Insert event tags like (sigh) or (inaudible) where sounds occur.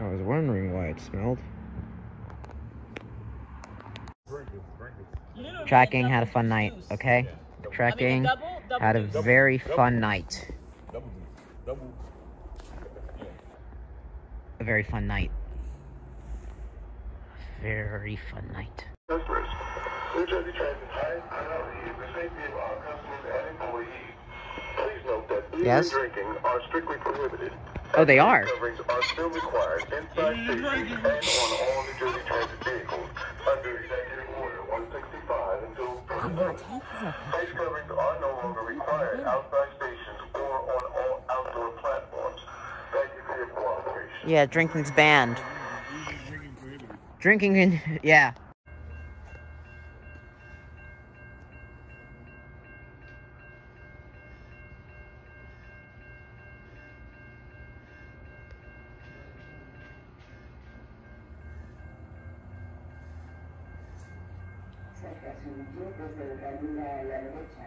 I was wondering why it smelled. Tracking had a fun night, okay? Tracking had a very fun night. Double, double. A very fun night. Very fun night. Customers. New Jersey Transit high priority is the safety of our customers and employees. Please note that eating Yes? drinking are strictly prohibited. Oh, they are? Coverings are still required inside stations and on all New Jersey Transit vehicles under Executive Order 165 until further. Face coverings are no longer required outside stations or on all outdoor platforms. Thank you for your cooperation. Yeah, drinking's banned. Drinking in, (laughs) yeah. Suzuki desde salida a la derecha.